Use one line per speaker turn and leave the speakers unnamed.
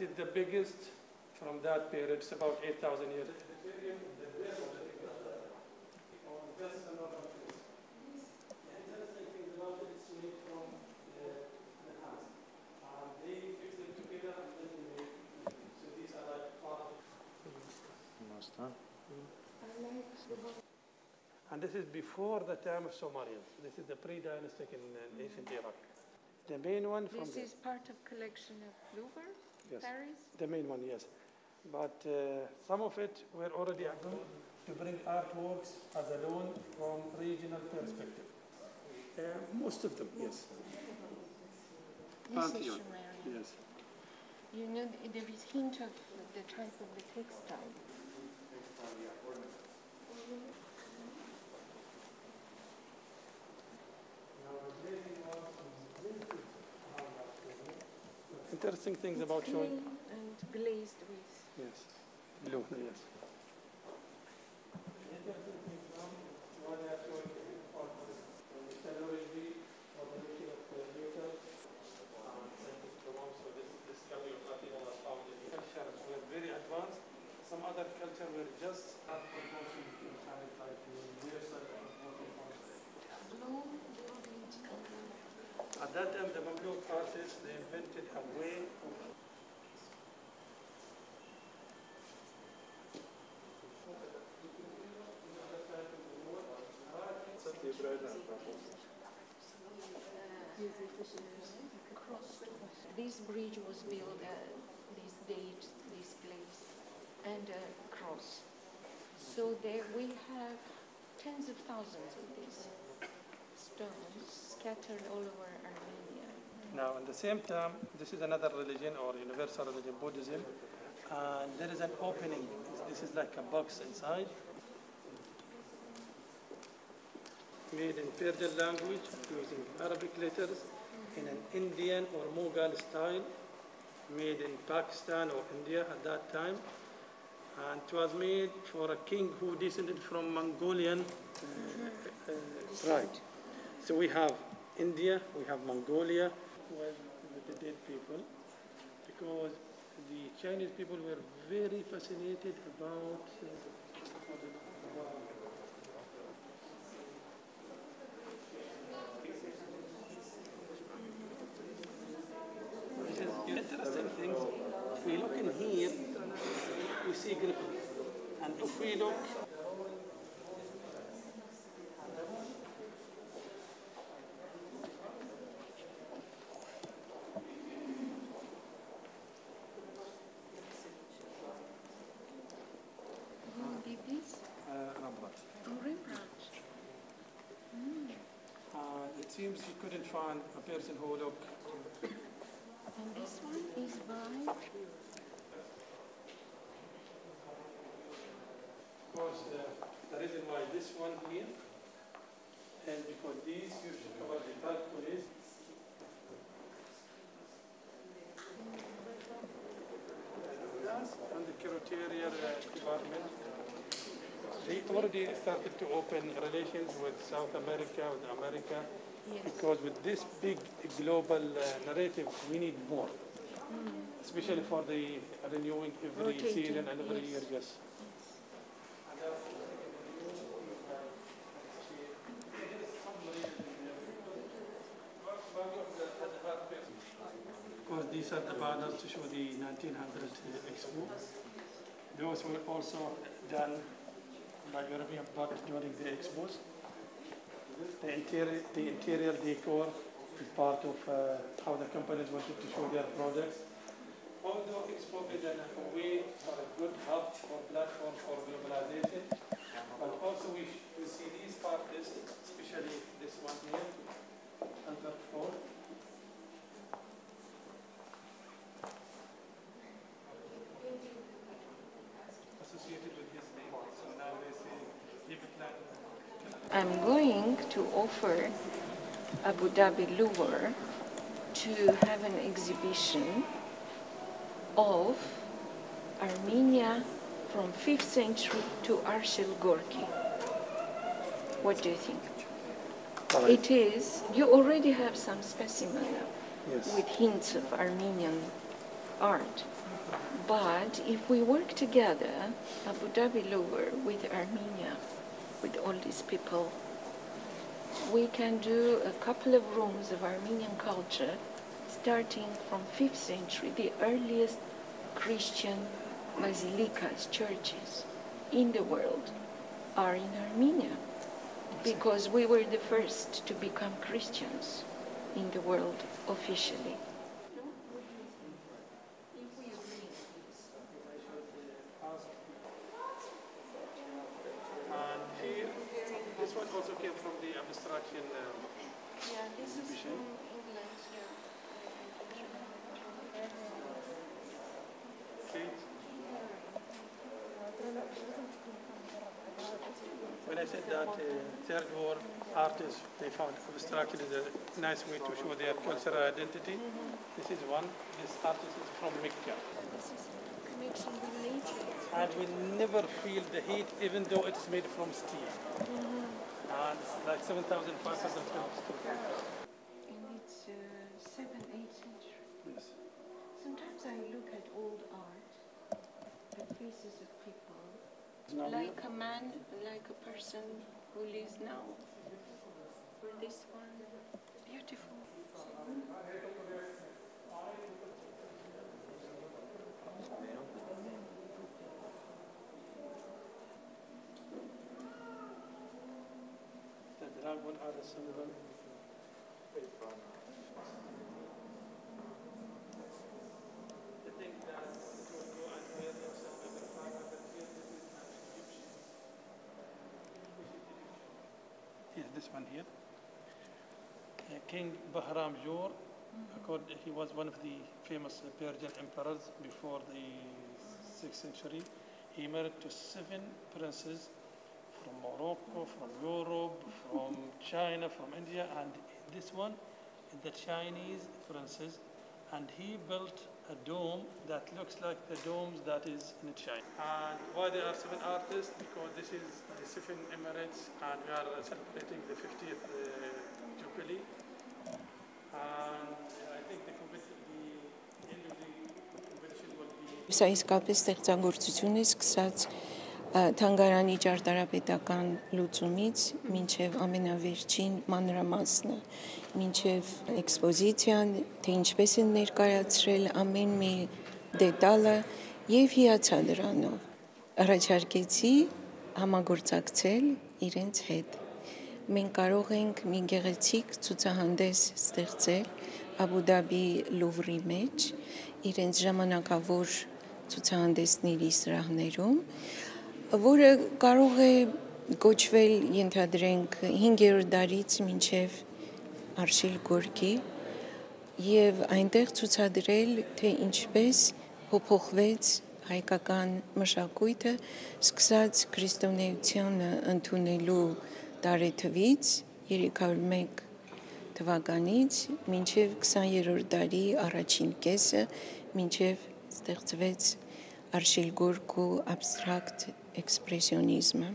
it is the biggest from that period. It's about 8,000 years. And this is before the time of Sumerians. This is the pre-dynastic in, in ancient Iraq. The main one from
This
the,
is part of collection of Louvre,
Yes.
Paris?
the main one, yes. But uh, some of it were already approved to bring artworks as a loan from regional perspective. Uh, most of them, yes.
This is
Pantheon. Yes.
You know, there is hint of the type of the textile.
Interesting things about showing.
And glazed with.
Yes. Blue, yes. Some other culture were just at proportion to kind of like universal At that time, artists, they invented a way of
This bridge was built uh, at this date, this place, and a cross. So there we have tens of thousands of these stones scattered all over Armenia.
Now, at the same time, this is another religion or universal religion, Buddhism, and there is an opening. This is like a box inside, made in Persian language using Arabic letters in an Indian or Mughal style, made in Pakistan or India at that time. And it was made for a king who descended from Mongolian uh, uh, tribe. So we have India, we have Mongolia, with, with the dead people, because the Chinese people were very fascinated about. Uh, this is interesting things. If we look in here, we see Griffin. And if we look
Who did this?
uh, Rembrandt.
Oh, Rembrandt.
Uh, it seems you couldn't find a person who looked
And this one is by
Of course, the, the reason why this one here, and because these used to cover the balconies. And the curatorial uh, department, they already started to open relations with South America, with America,
yes.
because with this big global uh, narrative, we need more, especially for the renewing every
Rotating,
season and every
yes.
year, yes. Of course, these are the banners to show the 1900 expo. Those were also done by European Buck during the expos. The interior, the interior decor is part of uh, how the companies wanted to show their products. Although it's in a way or a good hub or platform for globalization, but also we, we see these artists, especially this one here, Albert Ford. Associated with his name, so now they say, leave it like
I'm going to offer Abu Dhabi Louvre to have an exhibition of Armenia from 5th century to Arshile Gorky. What do you think? It is, you already have some specimen
Yes.
with hints of Armenian art. But if we work together, Abu Dhabi Louvre with Armenia, with all these people, we can do a couple of rooms of Armenian culture starting from 5th century, the earliest Christian basilicas, churches in the world are in Armenia because we were the first to become Christians in the world officially.
And here, this one also came from the abstraction. Um,
Yeah, this is
Exhibition.
from England, yeah.
Kate. When I said that uh, third world artists, they found abstraction is a nice way to show their cultural identity. This is one. This artist is from Mecca.
This is connection with nature.
And we never feel the heat even though it's made from steel. And it's like 7,500 pounds.
And it's uh, 7th, 8th century.
Yes.
Sometimes I look at old art, the faces of people,
Now
like a man, like a person who lives now. Or this one, beautiful.
The dragon are the symbol. The thing that will go and wear themselves every 500 years, this is actually Egyptian. Yes, this one here. Uh, King Bahram Jor, according, he was one of the famous uh, Persian emperors before the 6th century. He married to seven princes from Morocco, from Europe, from China, from India, and this one is the Chinese princes, and he built a dome that looks like the domes that is in China. And why there are seven artists? Because this is the seven Emirates, and we are celebrating the 50th uh, jubilee. And I think the, compet- the end of the competition will be
Սա իսկապես ստեղծագործություն է սկսած ա, թանգարանի ճարտարապետական լուծումից մինչև ամենավերջին մանրամասնը, մինչև էքսպոզիցիան, թե ինչպես են ներկայացրել ամեն մի դետալը եւ հիացա դրանով։ Առաջարկեցի համագործակցել իրենց հետ։ Մենք կարող ենք մի գեղեցիկ ցուցահանդես ստեղծել Աբու Դաբի Լուվրի մեջ իրենց ժամանակավոր ցուցահանդեսների սրահներում, որը կարող է կոչվել ենթադրենք 5-րդ դարից մինչև Արշիլ Գորկի եւ այնտեղ ցուցադրել թե ինչպես փոփոխվեց հայկական մշակույթը սկսած քրիստոնեությանը ընդունելու տարեթվից 301 թվականից մինչև 20-րդ դարի առաջին կեսը մինչև ստեղծվեց Արշիլ Գորկու абստրակտ expresionismo.